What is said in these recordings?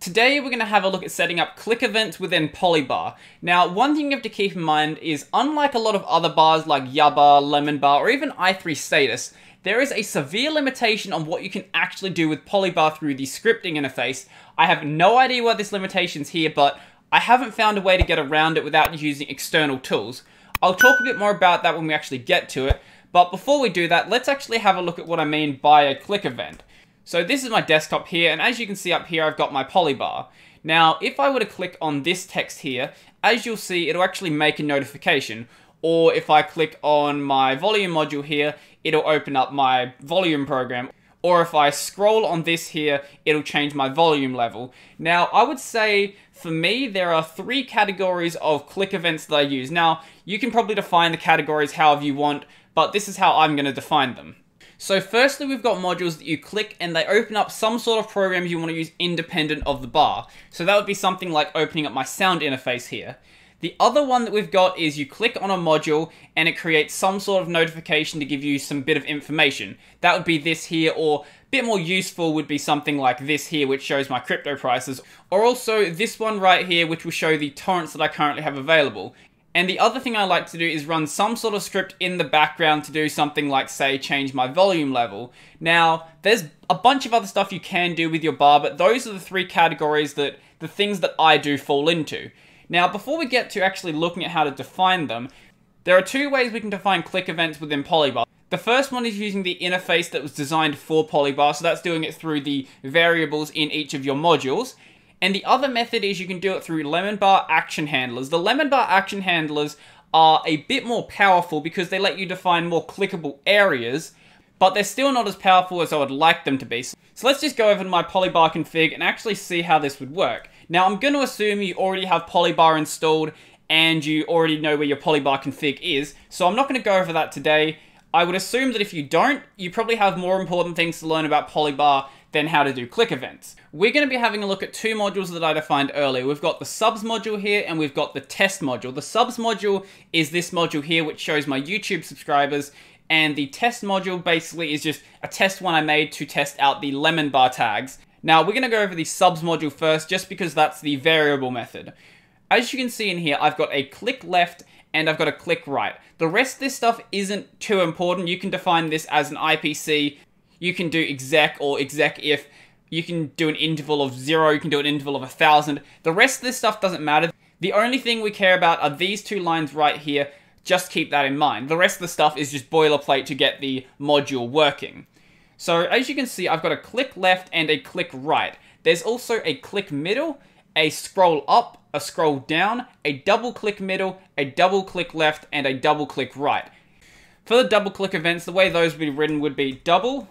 Today we're going to have a look at setting up click events within Polybar. Now one thing you have to keep in mind is unlike a lot of other bars like Yabar, Lemon Bar, or even i3 Status, there is a severe limitation on what you can actually do with Polybar through the scripting interface. I have no idea why this limitation's here, but I haven't found a way to get around it without using external tools. I'll talk a bit more about that when we actually get to it, but before we do that, let's actually have a look at what I mean by a click event. So this is my desktop here, and as you can see up here, I've got my polybar. Now, if I were to click on this text here, as you'll see, it'll actually make a notification. Or if I click on my volume module here, it'll open up my volume program. Or if I scroll on this here, it'll change my volume level. Now, I would say for me, there are three categories of click events that I use. Now, you can probably define the categories however you want, but this is how I'm going to define them. So firstly, we've got modules that you click and they open up some sort of programs you want to use independent of the bar. So that would be something like opening up my sound interface here. The other one that we've got is you click on a module and it creates some sort of notification to give you some bit of information. That would be this here or a bit more useful would be something like this here which shows my crypto prices or also this one right here which will show the torrents that I currently have available. And the other thing I like to do is run some sort of script in the background to do something like, say, change my volume level. Now, there's a bunch of other stuff you can do with your bar, but those are the three categories that the things that I do fall into. Now, before we get to actually looking at how to define them, there are two ways we can define click events within Polybar. The first one is using the interface that was designed for Polybar, so that's doing it through the variables in each of your modules. And the other method is you can do it through lemonbar action handlers. The lemonbar action handlers are a bit more powerful because they let you define more clickable areas, but they're still not as powerful as I would like them to be. So let's just go over to my polybar config and actually see how this would work. Now I'm going to assume you already have polybar installed and you already know where your polybar config is, so I'm not going to go over that today. I would assume that if you don't, you probably have more important things to learn about polybar than how to do click events. We're going to be having a look at two modules that I defined earlier. We've got the subs module here and we've got the test module. The subs module is this module here which shows my YouTube subscribers and the test module basically is just a test one I made to test out the lemonbar tags. Now we're going to go over the subs module first just because that's the variable method. As you can see in here, I've got a click left and I've got a click right. The rest of this stuff isn't too important. You can define this as an IPC you can do exec or exec if. You can do an interval of zero, you can do an interval of a thousand. The rest of this stuff doesn't matter. The only thing we care about are these two lines right here. Just keep that in mind. The rest of the stuff is just boilerplate to get the module working. So as you can see, I've got a click left and a click right. There's also a click middle, a scroll up, a scroll down, a double click middle, a double click left, and a double click right. For the double click events, the way those would be written would be double,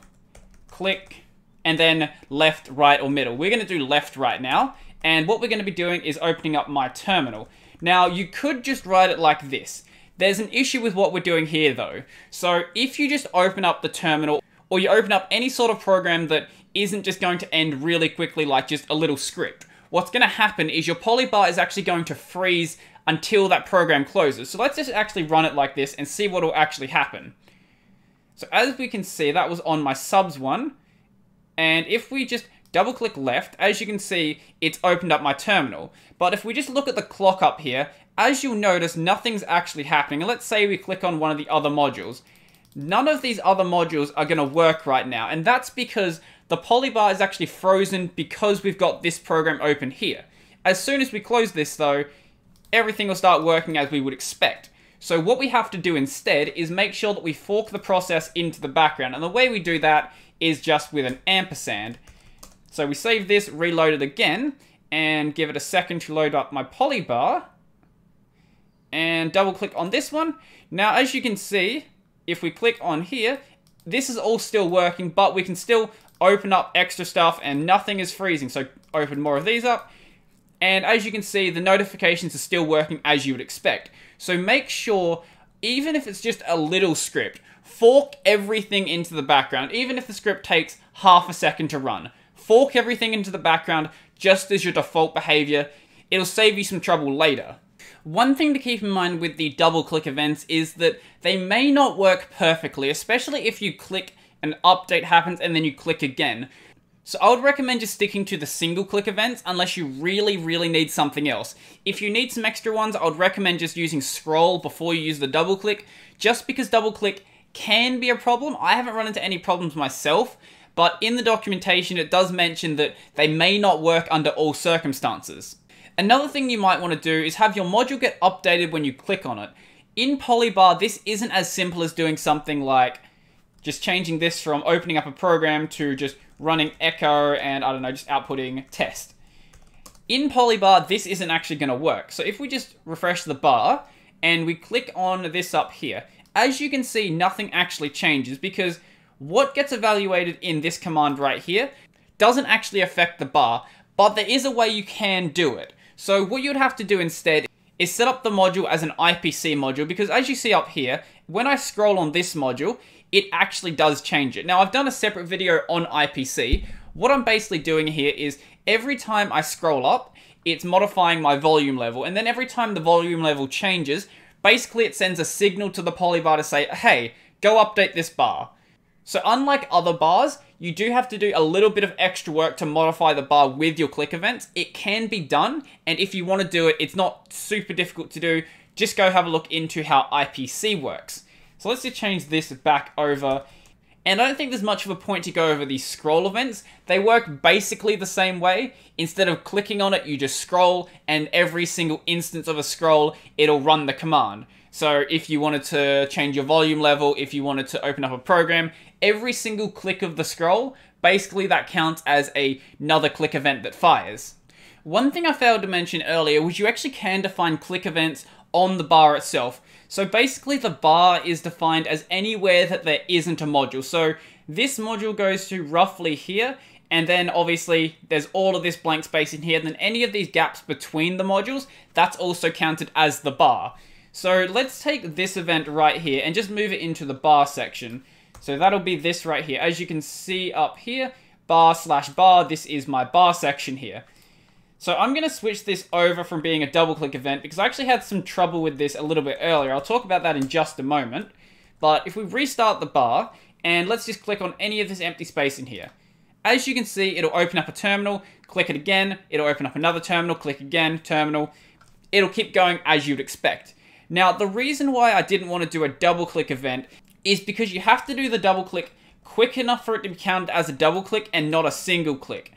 click, and then left, right, or middle. We're going to do left right now, and what we're going to be doing is opening up my terminal. Now, you could just write it like this. There's an issue with what we're doing here, though. So, if you just open up the terminal, or you open up any sort of program that isn't just going to end really quickly like just a little script, what's going to happen is your polybar is actually going to freeze until that program closes. So let's just actually run it like this and see what will actually happen. So as we can see, that was on my subs one. And if we just double click left, as you can see, it's opened up my terminal. But if we just look at the clock up here, as you'll notice, nothing's actually happening. And let's say we click on one of the other modules. None of these other modules are going to work right now. And that's because the polybar is actually frozen because we've got this program open here. As soon as we close this though, everything will start working as we would expect. So what we have to do instead is make sure that we fork the process into the background. And the way we do that is just with an ampersand. So we save this, reload it again, and give it a second to load up my polybar. And double click on this one. Now, as you can see, if we click on here, this is all still working, but we can still open up extra stuff and nothing is freezing. So open more of these up. And as you can see, the notifications are still working as you would expect. So make sure, even if it's just a little script, fork everything into the background, even if the script takes half a second to run. Fork everything into the background just as your default behavior. It'll save you some trouble later. One thing to keep in mind with the double click events is that they may not work perfectly, especially if you click an update happens and then you click again. So I would recommend just sticking to the single click events unless you really, really need something else. If you need some extra ones, I would recommend just using scroll before you use the double click, just because double click can be a problem. I haven't run into any problems myself, but in the documentation it does mention that they may not work under all circumstances. Another thing you might want to do is have your module get updated when you click on it. In Polybar, this isn't as simple as doing something like just changing this from opening up a program to just running echo and I don't know, just outputting test. In Polybar, this isn't actually going to work. So if we just refresh the bar and we click on this up here, as you can see, nothing actually changes because what gets evaluated in this command right here doesn't actually affect the bar, but there is a way you can do it. So what you'd have to do instead is set up the module as an IPC module because as you see up here, when I scroll on this module, it actually does change it. Now, I've done a separate video on IPC. What I'm basically doing here is every time I scroll up, it's modifying my volume level. And then every time the volume level changes, basically it sends a signal to the polybar to say, hey, go update this bar. So unlike other bars, you do have to do a little bit of extra work to modify the bar with your click events. It can be done, and if you want to do it, it's not super difficult to do. Just go have a look into how IPC works. So let's just change this back over. And I don't think there's much of a point to go over these scroll events. They work basically the same way. Instead of clicking on it, you just scroll, and every single instance of a scroll, it'll run the command. So if you wanted to change your volume level, if you wanted to open up a program, every single click of the scroll, basically that counts as a, another click event that fires. One thing I failed to mention earlier was you actually can define click events on the bar itself. So basically the bar is defined as anywhere that there isn't a module. So this module goes to roughly here, and then obviously there's all of this blank space in here, and then any of these gaps between the modules, that's also counted as the bar. So let's take this event right here and just move it into the bar section. So that'll be this right here. As you can see up here, bar slash bar, this is my bar section here. So I'm going to switch this over from being a double click event because I actually had some trouble with this a little bit earlier. I'll talk about that in just a moment. But if we restart the bar and let's just click on any of this empty space in here. As you can see, it'll open up a terminal, click it again, it'll open up another terminal, click again, terminal. It'll keep going as you'd expect. Now, the reason why I didn't want to do a double click event is because you have to do the double click quick enough for it to be counted as a double click and not a single click.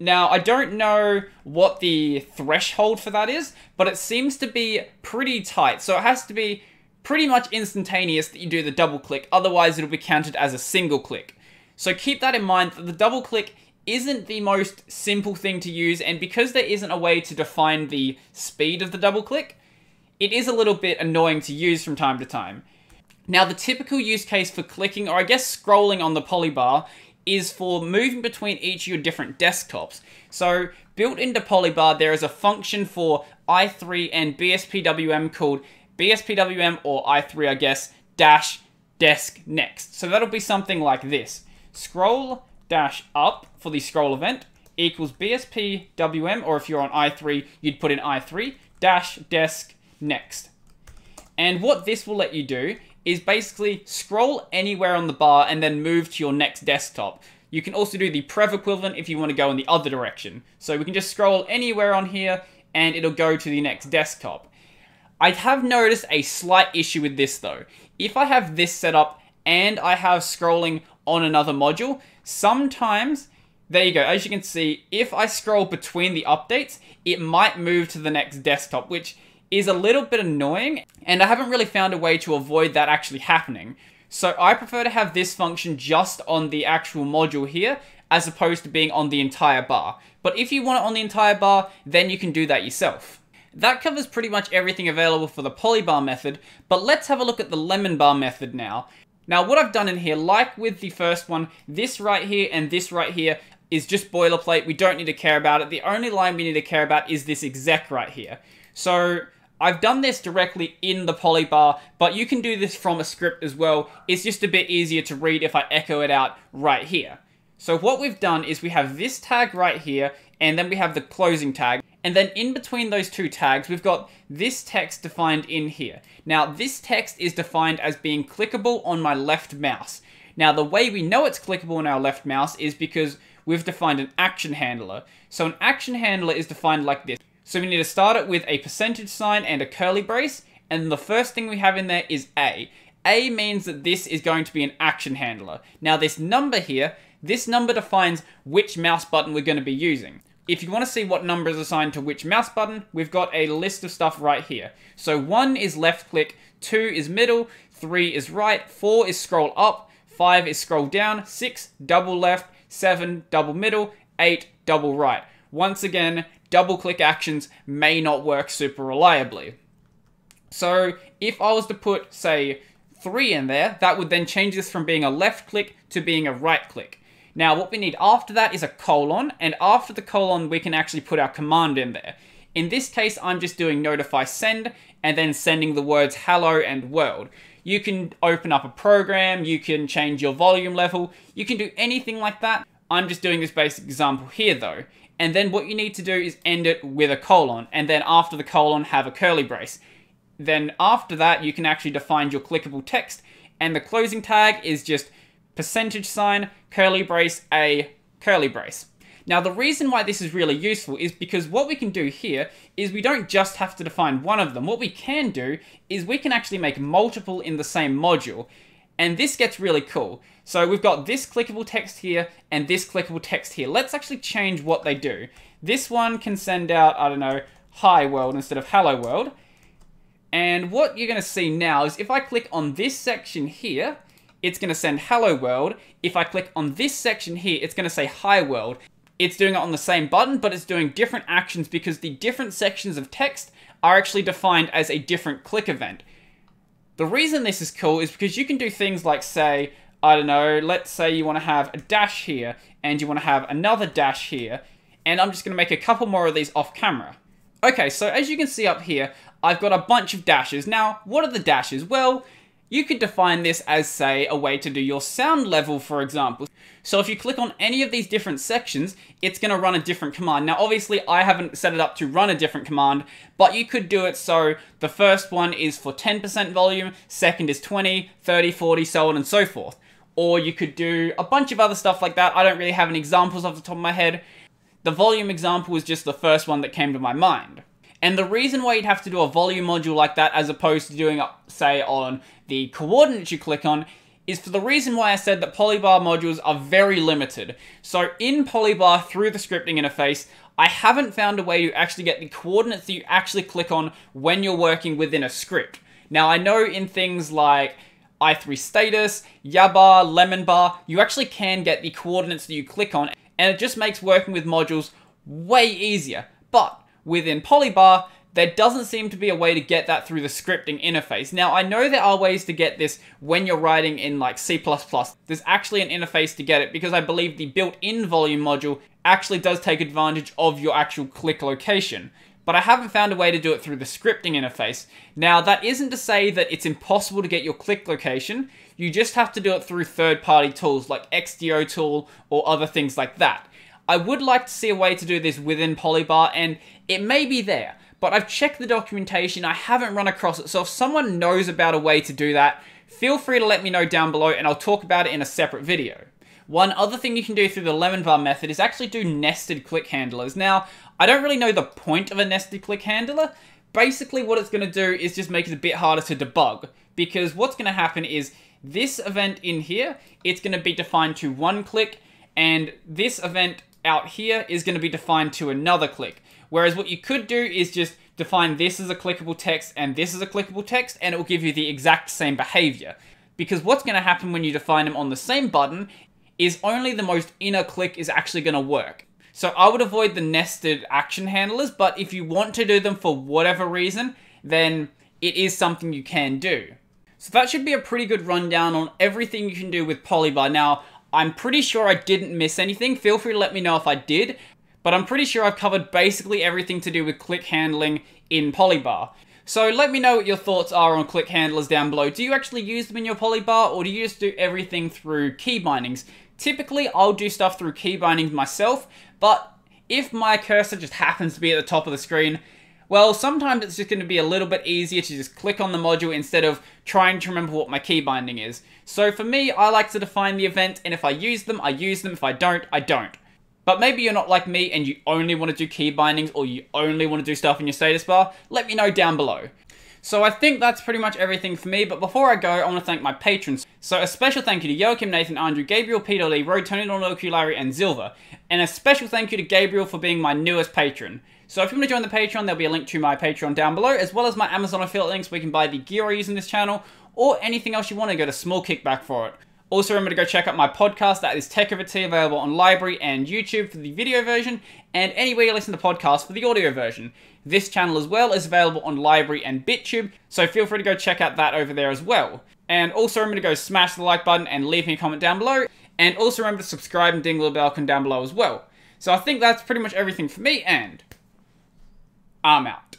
Now, I don't know what the threshold for that is, but it seems to be pretty tight. So it has to be pretty much instantaneous that you do the double click, otherwise it'll be counted as a single click. So keep that in mind that the double click isn't the most simple thing to use, and because there isn't a way to define the speed of the double click, it is a little bit annoying to use from time to time. Now, the typical use case for clicking, or I guess scrolling on the polybar, is for moving between each of your different desktops. So built into Polybar, there is a function for i3 and BSPWM called BSPWM or i3, I guess, dash desk next. So that'll be something like this. Scroll dash up for the scroll event equals BSPWM, or if you're on i3, you'd put in i3 dash desk next. And what this will let you do is basically scroll anywhere on the bar and then move to your next desktop. You can also do the prev equivalent if you want to go in the other direction. So we can just scroll anywhere on here and it'll go to the next desktop. I have noticed a slight issue with this though. If I have this set up and I have scrolling on another module, sometimes, there you go, as you can see, if I scroll between the updates, it might move to the next desktop, which is a little bit annoying, and I haven't really found a way to avoid that actually happening. So I prefer to have this function just on the actual module here, as opposed to being on the entire bar. But if you want it on the entire bar, then you can do that yourself. That covers pretty much everything available for the polybar method, but let's have a look at the lemonbar method now. Now what I've done in here, like with the first one, this right here and this right here is just boilerplate, we don't need to care about it. The only line we need to care about is this exec right here. So I've done this directly in the polybar, but you can do this from a script as well. It's just a bit easier to read if I echo it out right here. So what we've done is we have this tag right here, and then we have the closing tag. And then in between those two tags, we've got this text defined in here. Now, this text is defined as being clickable on my left mouse. Now, the way we know it's clickable on our left mouse is because we've defined an action handler. So an action handler is defined like this. So we need to start it with a percentage sign and a curly brace, and the first thing we have in there is A. A means that this is going to be an action handler. Now this number here, this number defines which mouse button we're going to be using. If you want to see what number is assigned to which mouse button, we've got a list of stuff right here. So 1 is left click, 2 is middle, 3 is right, 4 is scroll up, 5 is scroll down, 6 double left, 7 double middle, 8 double right. Once again, double click actions may not work super reliably. So if I was to put, say, 3 in there, that would then change this from being a left click to being a right click. Now what we need after that is a colon, and after the colon we can actually put our command in there. In this case, I'm just doing notify send, and then sending the words hello and world. You can open up a program, you can change your volume level, you can do anything like that. I'm just doing this basic example here though. And then what you need to do is end it with a colon, and then after the colon have a curly brace. Then after that, you can actually define your clickable text, and the closing tag is just percentage sign, curly brace, a curly brace. Now the reason why this is really useful is because what we can do here is we don't just have to define one of them. What we can do is we can actually make multiple in the same module. And this gets really cool. So we've got this clickable text here and this clickable text here. Let's actually change what they do. This one can send out, I don't know, hi world instead of hello world. And what you're going to see now is if I click on this section here, it's going to send hello world. If I click on this section here, it's going to say hi world. It's doing it on the same button, but it's doing different actions because the different sections of text are actually defined as a different click event. The reason this is cool is because you can do things like say, I don't know, let's say you want to have a dash here and you want to have another dash here. And I'm just going to make a couple more of these off camera. Okay, so as you can see up here, I've got a bunch of dashes. Now, what are the dashes? Well, you could define this as, say, a way to do your sound level, for example. So if you click on any of these different sections, it's going to run a different command. Now, obviously, I haven't set it up to run a different command, but you could do it so the first one is for 10% volume, second is 20, 30, 40, so on and so forth. Or you could do a bunch of other stuff like that. I don't really have any examples off the top of my head. The volume example was just the first one that came to my mind. And the reason why you'd have to do a volume module like that as opposed to doing, say, on the coordinates you click on is for the reason why I said that Polybar modules are very limited. So in Polybar, through the scripting interface, I haven't found a way to actually get the coordinates that you actually click on when you're working within a script. Now, I know in things like i3 status, Yabar, Lemon Bar, you actually can get the coordinates that you click on, and it just makes working with modules way easier. But within Polybar, there doesn't seem to be a way to get that through the scripting interface. Now, I know there are ways to get this when you're writing in like C++. There's actually an interface to get it because I believe the built-in volume module actually does take advantage of your actual click location. But I haven't found a way to do it through the scripting interface. Now, that isn't to say that it's impossible to get your click location. You just have to do it through third-party tools like xdotool or other things like that. I would like to see a way to do this within Polybar, and it may be there, but I've checked the documentation, I haven't run across it, so if someone knows about a way to do that, feel free to let me know down below and I'll talk about it in a separate video. One other thing you can do through the lemonbar method is actually do nested click handlers. Now, I don't really know the point of a nested click handler. Basically, what it's going to do is just make it a bit harder to debug, because what's going to happen is this event in here, it's going to be defined to one click, and this event out here is going to be defined to another click. Whereas what you could do is just define this as a clickable text and this as a clickable text, and it will give you the exact same behavior. Because what's going to happen when you define them on the same button is only the most inner click is actually going to work. So I would avoid the nested action handlers, but if you want to do them for whatever reason, then it is something you can do. So that should be a pretty good rundown on everything you can do with Polybar. Now, I'm pretty sure I didn't miss anything. Feel free to let me know if I did. But I'm pretty sure I've covered basically everything to do with click handling in Polybar. So let me know what your thoughts are on click handlers down below. Do you actually use them in your Polybar or do you just do everything through key bindings? Typically, I'll do stuff through key bindings myself, but if my cursor just happens to be at the top of the screen, well, sometimes it's just going to be a little bit easier to just click on the module instead of trying to remember what my key binding is. So for me, I like to define the event, and if I use them, I use them. If I don't, I don't. But maybe you're not like me and you only want to do key bindings or you only want to do stuff in your status bar. Let me know down below. So I think that's pretty much everything for me, but before I go, I want to thank my patrons. So a special thank you to Joachim, Nathan, Andrew, Gabriel, Peter Lee, Road, Tony Larry, and Zilva. And a special thank you to Gabriel for being my newest patron. So if you want to join the Patreon, there'll be a link to my Patreon down below, as well as my Amazon affiliate links where you can buy the gear I use in this channel, or anything else you want to get a small kickback for it. Also, remember to go check out my podcast, that is Tech Over Tea, available on LBRY and YouTube for the video version, and anywhere you listen to podcasts for the audio version. This channel as well is available on LBRY and BitTube, so feel free to go check out that over there as well. And also remember to go smash the like button and leave me a comment down below, and also remember to subscribe and ding the bell icon down below as well. So I think that's pretty much everything for me, and I'm out.